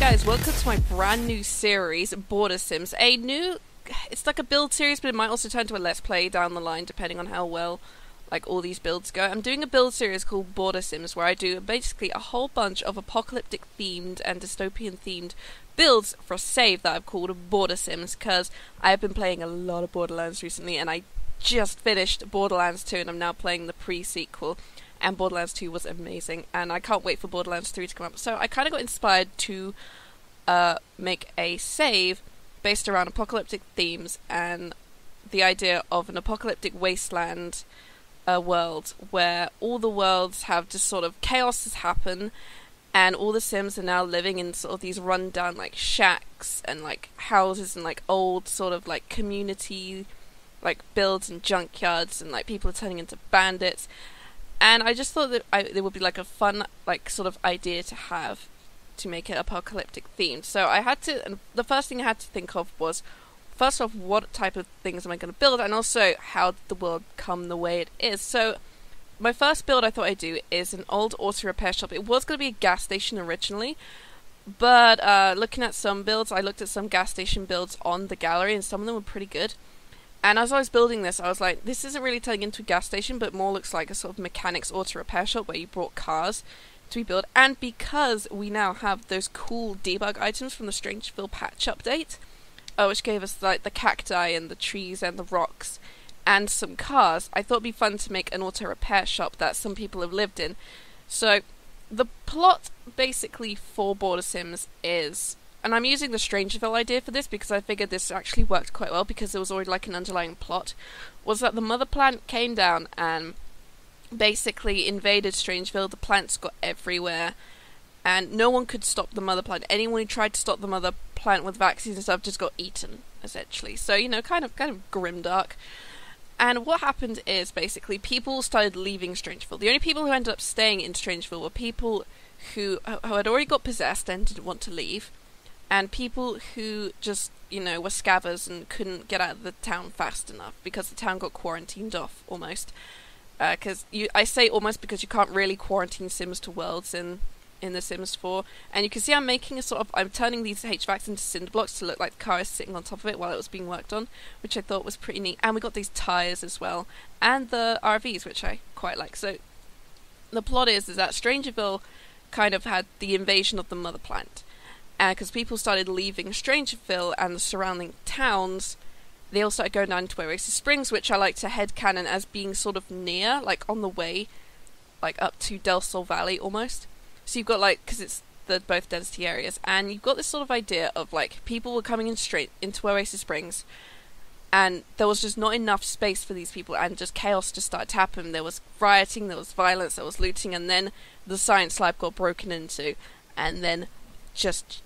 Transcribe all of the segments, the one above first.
guys, welcome to my brand new series, Border Sims. A new, it's like a build series, but it might also turn to a let's play down the line, depending on how well like all these builds go. I'm doing a build series called Border Sims, where I do basically a whole bunch of apocalyptic themed and dystopian themed builds for a save that I've called Border Sims, because I have been playing a lot of Borderlands recently, and I just finished Borderlands 2, and I'm now playing the pre-sequel and Borderlands 2 was amazing, and I can't wait for Borderlands 3 to come up. So I kind of got inspired to uh, make a save based around apocalyptic themes and the idea of an apocalyptic wasteland uh, world where all the worlds have just sort of chaos has happened and all the sims are now living in sort of these rundown like shacks and like houses and like old sort of like community like builds and junkyards and like people are turning into bandits and I just thought that I, it would be like a fun, like sort of idea to have to make it apocalyptic themed. So I had to, and the first thing I had to think of was, first off, what type of things am I going to build, and also how did the world come the way it is. So my first build I thought I'd do is an old auto repair shop. It was going to be a gas station originally, but uh, looking at some builds, I looked at some gas station builds on the gallery, and some of them were pretty good. And as I was building this, I was like, this isn't really turning into a gas station, but more looks like a sort of mechanics auto repair shop where you brought cars to be built. And because we now have those cool debug items from the Strangeville patch update, uh, which gave us like the cacti and the trees and the rocks and some cars, I thought it'd be fun to make an auto repair shop that some people have lived in. So the plot basically for Border Sims is and I'm using the Strangeville idea for this because I figured this actually worked quite well because there was already like an underlying plot, was that the mother plant came down and basically invaded Strangeville. The plants got everywhere, and no one could stop the mother plant. Anyone who tried to stop the mother plant with vaccines and stuff just got eaten, essentially. So you know, kind of kind of grimdark. And what happened is basically people started leaving Strangeville. The only people who ended up staying in Strangeville were people who who had already got possessed and didn't want to leave and people who just you know were scavers and couldn't get out of the town fast enough because the town got quarantined off almost. Because uh, I say almost because you can't really quarantine Sims to worlds in in The Sims 4, and you can see I'm making a sort of I'm turning these HVACs into cinder blocks to look like the car is sitting on top of it while it was being worked on, which I thought was pretty neat. And we got these tires as well, and the RVs, which I quite like. So the plot is is that Strangerville kind of had the invasion of the mother plant because uh, people started leaving Strangerville and the surrounding towns, they all started going down to Oasis Springs, which I like to head headcanon as being sort of near, like on the way, like up to Del Sol Valley almost. So you've got like, because it's the both density areas, and you've got this sort of idea of like people were coming in straight into Oasis Springs, and there was just not enough space for these people, and just chaos just started to happen. There was rioting, there was violence, there was looting, and then the science lab got broken into, and then just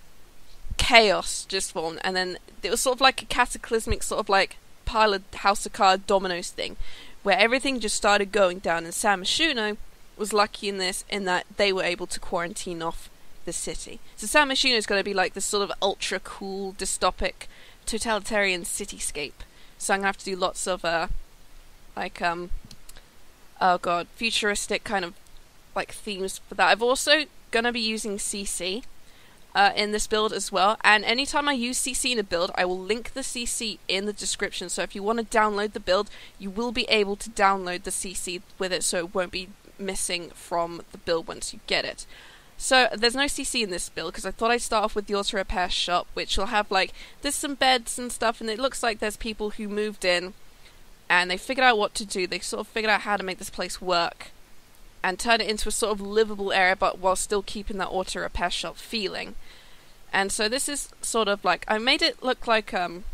chaos just formed, and then it was sort of like a cataclysmic sort of like pile of House of cards dominoes thing, where everything just started going down. And San Myshuno was lucky in this, in that they were able to quarantine off the city. So San Myshuno is going to be like this sort of ultra cool, dystopic, totalitarian cityscape. So I'm gonna have to do lots of uh, like um, oh god, futuristic kind of like themes for that. I've also gonna be using CC uh, in this build as well. And anytime I use CC in a build, I will link the CC in the description. So if you want to download the build, you will be able to download the CC with it, so it won't be missing from the build once you get it. So there's no CC in this build because I thought I'd start off with the auto repair shop, which will have like there's some beds and stuff, and it looks like there's people who moved in and they figured out what to do. They sort of figured out how to make this place work and turn it into a sort of livable area, but while still keeping that auto repair shop feeling. And so this is sort of like I made it look like um,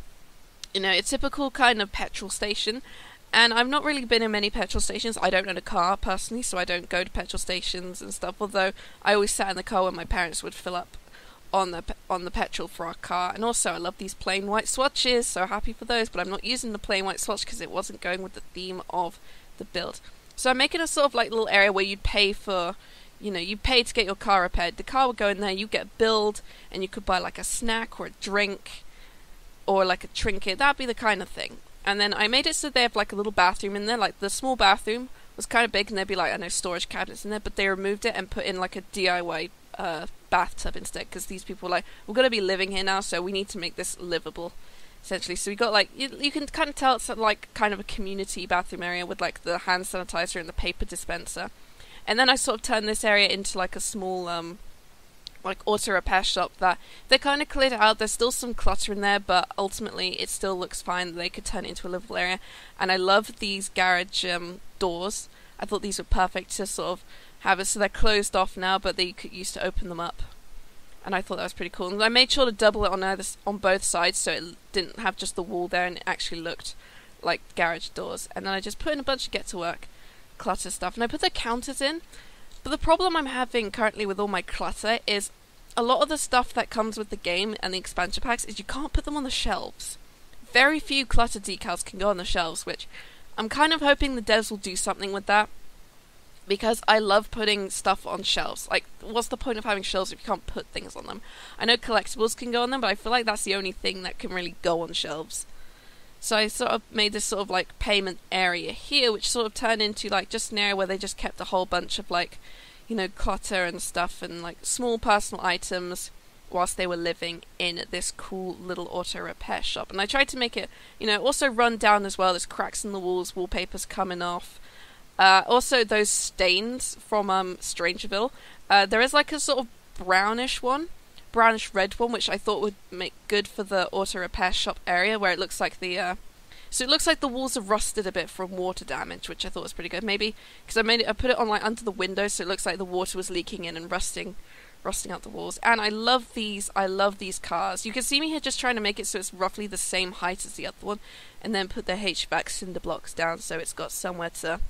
you know, a typical kind of petrol station. And I've not really been in many petrol stations. I don't own a car personally, so I don't go to petrol stations and stuff. Although I always sat in the car when my parents would fill up on the on the petrol for our car. And also, I love these plain white swatches. So happy for those. But I'm not using the plain white swatch because it wasn't going with the theme of the build. So I'm making a sort of like little area where you'd pay for, you know, you pay to get your car repaired. The car would go in there, you get billed, and you could buy like a snack or a drink or like a trinket. That'd be the kind of thing. And then I made it so they have like a little bathroom in there. Like the small bathroom was kind of big, and there'd be like I know storage cabinets in there, but they removed it and put in like a DIY uh, bathtub instead because these people were like we're going to be living here now, so we need to make this livable. Essentially, so we got like you, you can kind of tell it's like kind of a community bathroom area with like the hand sanitizer and the paper dispenser, and then I sort of turned this area into like a small um like auto repair shop that they kind of cleared out. There's still some clutter in there, but ultimately it still looks fine. They could turn it into a livable area, and I love these garage um, doors. I thought these were perfect to sort of have it. So they're closed off now, but they could use to open them up and I thought that was pretty cool. And I made sure to double it on either on both sides, so it didn't have just the wall there, and it actually looked like garage doors. And then I just put in a bunch of get to work clutter stuff, and I put the counters in. But the problem I'm having currently with all my clutter is a lot of the stuff that comes with the game and the expansion packs is you can't put them on the shelves. Very few clutter decals can go on the shelves, which I'm kind of hoping the devs will do something with that because I love putting stuff on shelves. Like, what's the point of having shelves if you can't put things on them? I know collectibles can go on them, but I feel like that's the only thing that can really go on shelves. So I sort of made this sort of like payment area here, which sort of turned into like just an area where they just kept a whole bunch of like, you know, clutter and stuff and like small personal items whilst they were living in this cool little auto repair shop. And I tried to make it, you know, also run down as well. There's cracks in the walls, wallpaper's coming off. Uh, also, those stains from um, Strangeville. Uh, there is like a sort of brownish one, brownish red one, which I thought would make good for the auto repair shop area, where it looks like the. Uh, so it looks like the walls have rusted a bit from water damage, which I thought was pretty good. Maybe because I made it, I put it on like under the window, so it looks like the water was leaking in and rusting, rusting out the walls. And I love these. I love these cars. You can see me here just trying to make it so it's roughly the same height as the other one, and then put the HVAC cinder blocks down so it's got somewhere to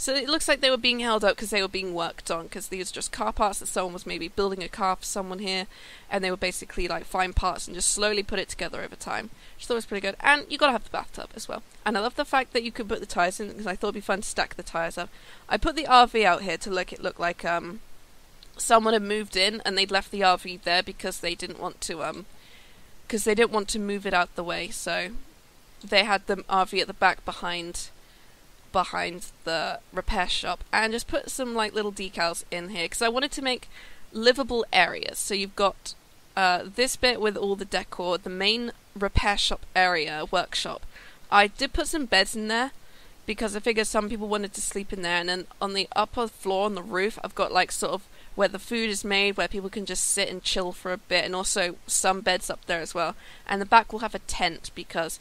so it looks like they were being held up because they were being worked on because these were just car parts that someone was maybe building a car for someone here, and they were basically like find parts and just slowly put it together over time. Which I thought was pretty good. And you gotta have the bathtub as well. And I love the fact that you could put the tires in because I thought it'd be fun to stack the tires up. I put the RV out here to make it look like um someone had moved in and they'd left the RV there because they didn't want to um because they didn't want to move it out the way. So they had the RV at the back behind behind the repair shop and just put some like little decals in here because I wanted to make livable areas. So you've got uh, this bit with all the decor, the main repair shop area, workshop. I did put some beds in there because I figured some people wanted to sleep in there. And then on the upper floor on the roof, I've got like sort of where the food is made, where people can just sit and chill for a bit, and also some beds up there as well. And the back will have a tent because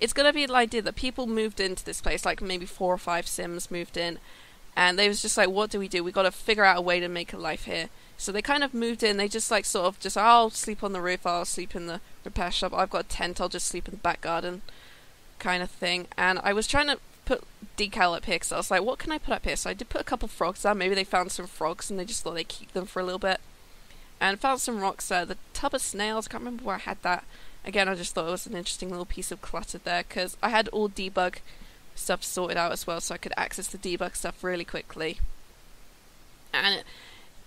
it's going to be the idea that people moved into this place, like maybe four or five Sims moved in, and they was just like, what do we do? We got to figure out a way to make a life here. So they kind of moved in. They just like sort of just, I'll sleep on the roof. I'll sleep in the repair shop. I've got a tent. I'll just sleep in the back garden, kind of thing. And I was trying to put decal up here because I was like, what can I put up here? So I did put a couple frogs down. Maybe they found some frogs and they just thought they'd keep them for a little bit. And found some rocks there. The tub of snails. I can't remember where I had that. Again, I just thought it was an interesting little piece of clutter there because I had all debug stuff sorted out as well, so I could access the debug stuff really quickly. And it,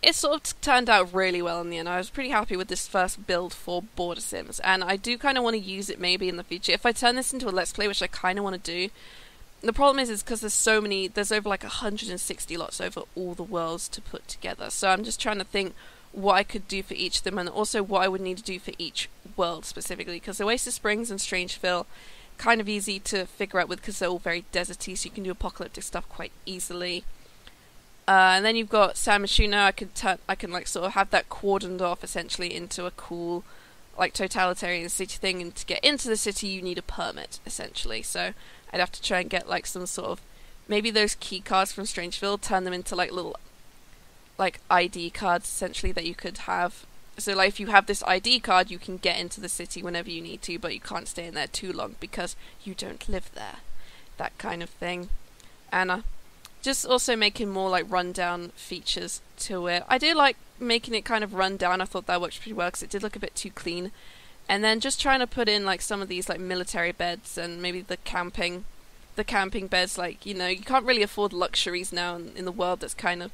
it sort of turned out really well in the end. I was pretty happy with this first build for Border Sims, and I do kind of want to use it maybe in the future. If I turn this into a Let's Play, which I kind of want to do, the problem is, is because there's so many, there's over like 160 lots over all the worlds to put together. So I'm just trying to think what I could do for each of them, and also what I would need to do for each world specifically. Because Oasis Springs and Strangeville, kind of easy to figure out with because they're all very deserty, so you can do apocalyptic stuff quite easily. Uh, and then you've got San Myshuno. I can turn, I can like sort of have that cordoned off essentially into a cool, like totalitarian city thing. And to get into the city, you need a permit essentially. So I'd have to try and get like some sort of maybe those key cards from Strangeville, turn them into like little like ID cards essentially that you could have. So like if you have this ID card, you can get into the city whenever you need to, but you can't stay in there too long because you don't live there. That kind of thing. Uh, just also making more like rundown features to it. I do like making it kind of rundown. I thought that worked pretty well because it did look a bit too clean. And then just trying to put in like some of these like military beds and maybe the camping, the camping beds. Like you know you can't really afford luxuries now in, in the world that's kind of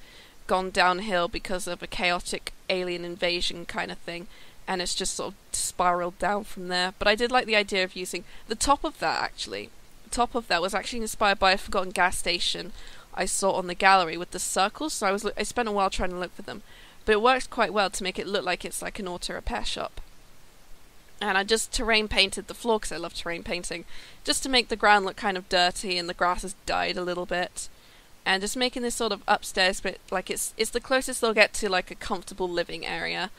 gone downhill because of a chaotic alien invasion kind of thing, and it's just sort of spiraled down from there. But I did like the idea of using the top of that actually. The top of that was actually inspired by a forgotten gas station I saw on the gallery with the circles. So I was I spent a while trying to look for them, but it works quite well to make it look like it's like an auto repair shop. And I just terrain painted the floor because I love terrain painting, just to make the ground look kind of dirty and the grass has died a little bit. And just making this sort of upstairs bit like it's it's the closest they'll get to like a comfortable living area.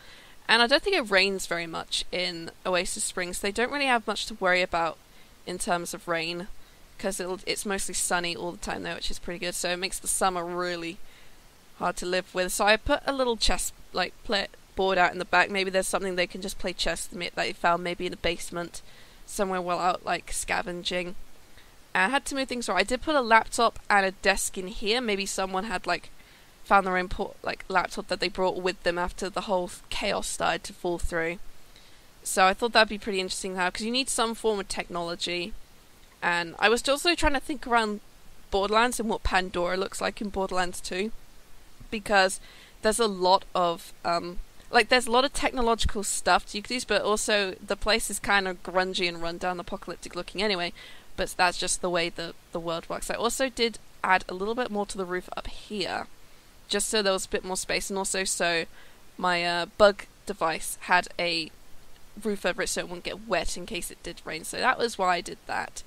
And I don't think it rains very much in Oasis Springs. They don't really have much to worry about in terms of rain because it's mostly sunny all the time there, which is pretty good. So it makes the summer really hard to live with. So I put a little chess like play, board out in the back. Maybe there's something they can just play chess with that they found maybe in the basement somewhere while out like scavenging. I had to move things around. I did put a laptop and a desk in here. Maybe someone had like found their own port, like laptop that they brought with them after the whole chaos started to fall through. So I thought that'd be pretty interesting now because you need some form of technology. And I was also trying to think around Borderlands and what Pandora looks like in Borderlands 2 because there's a lot of um, like there's a lot of technological stuff you could use, but also the place is kind of grungy and run down, apocalyptic looking anyway. But that's just the way the the world works. I also did add a little bit more to the roof up here, just so there was a bit more space, and also so my uh, bug device had a roof over it so it wouldn't get wet in case it did rain. So that was why I did that.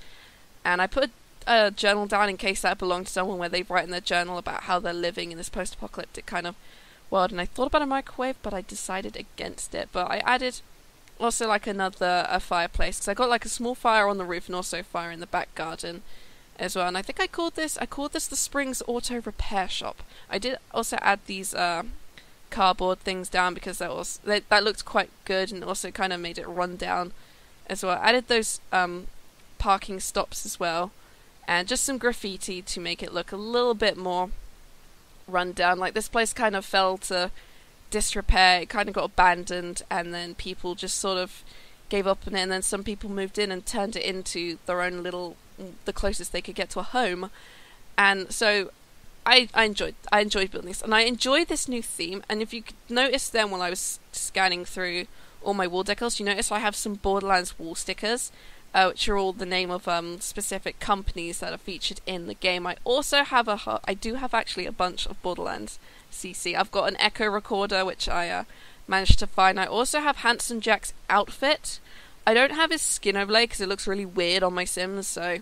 And I put a journal down in case that belonged to someone where they write in their journal about how they're living in this post apocalyptic kind of world. And I thought about a microwave, but I decided against it. But I added also like another a fireplace because I got like a small fire on the roof and also fire in the back garden as well. And I think I called this I called this the Springs Auto Repair Shop. I did also add these uh, cardboard things down because that was that, that looked quite good and also kind of made it run down as well. I added those um, parking stops as well and just some graffiti to make it look a little bit more run down. Like this place kind of fell to disrepair, it kind of got abandoned, and then people just sort of gave up on it, and then some people moved in and turned it into their own little, the closest they could get to a home. And so I, I enjoyed I enjoyed building this, and I enjoy this new theme. And if you could notice then while I was scanning through all my wall decals, you notice I have some Borderlands wall stickers, uh, which are all the name of um, specific companies that are featured in the game. I also have a, I do have actually a bunch of Borderlands CC. I've got an Echo recorder, which I uh, managed to find. I also have Handsome Jack's outfit. I don't have his skin overlay because it looks really weird on my Sims, so,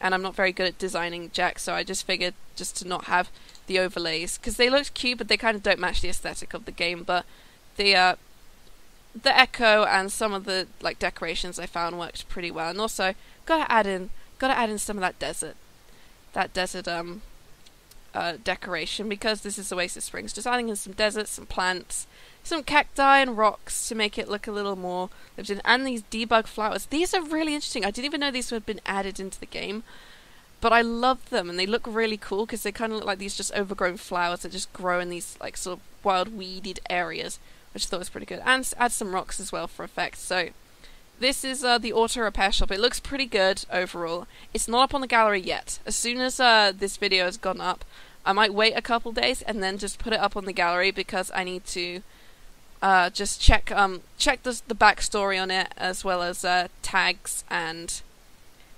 and I'm not very good at designing Jack, so I just figured just to not have the overlays because they look cute, but they kind of don't match the aesthetic of the game. But the uh, the echo and some of the like decorations I found worked pretty well, and also gotta add in gotta add in some of that desert, that desert um uh, decoration because this is Oasis Springs. Just adding in some deserts, some plants, some cacti and rocks to make it look a little more lived in, and these debug flowers. These are really interesting. I didn't even know these had been added into the game, but I love them and they look really cool because they kind of look like these just overgrown flowers that just grow in these like sort of wild weeded areas which I thought was pretty good. And add some rocks as well for effect. So this is uh, the auto repair shop. It looks pretty good overall. It's not up on the gallery yet. As soon as uh, this video has gone up, I might wait a couple days and then just put it up on the gallery because I need to uh, just check um check the the backstory on it as well as uh, tags and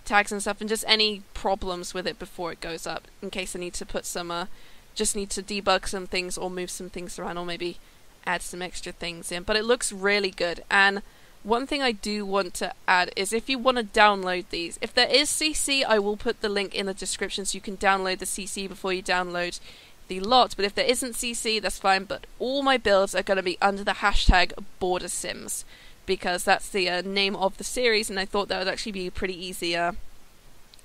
tags and stuff and just any problems with it before it goes up in case I need to put some uh just need to debug some things or move some things around or maybe add some extra things in. But it looks really good. And one thing I do want to add is if you want to download these, if there is CC, I will put the link in the description so you can download the CC before you download the lot. But if there isn't CC, that's fine. But all my builds are going to be under the hashtag Border Sims because that's the uh, name of the series, and I thought that would actually be a pretty easy. Uh,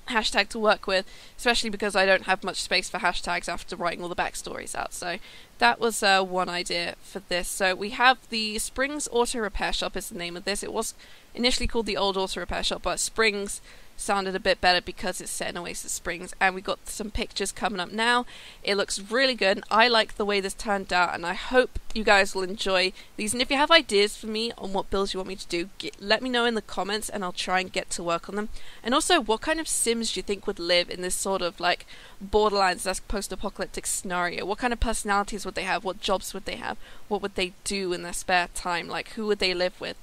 hashtag to work with, especially because I don't have much space for hashtags after writing all the backstories out. So that was uh, one idea for this. So we have the Springs Auto Repair Shop is the name of this. It was initially called the Old Auto Repair Shop, but Springs sounded a bit better because it's set in Oasis Springs. And we got some pictures coming up now. It looks really good. I like the way this turned out, and I hope you guys will enjoy these. And if you have ideas for me on what builds you want me to do, get, let me know in the comments, and I'll try and get to work on them. And also, what kind of Sims do you think would live in this sort of like Borderlands that's post-apocalyptic scenario? What kind of personalities would they have? What jobs would they have? What would they do in their spare time? Like, who would they live with?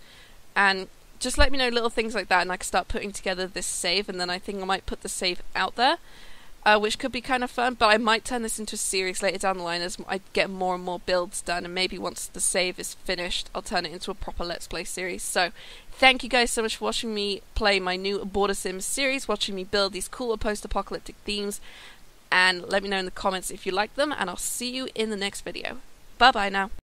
And just let me know little things like that, and I can start putting together this save. And then I think I might put the save out there. uh, which could be kind of fun. But I might turn this into a series later down the line as I get more and more builds done, and maybe once the save is finished, I'll turn it into a proper Let's Play series. So, thank you guys so much for watching me play my new Border Sims series, watching me build these cooler post-apocalyptic themes, and let me know in the comments if you like them, and I'll see you in the next video. Bye bye now.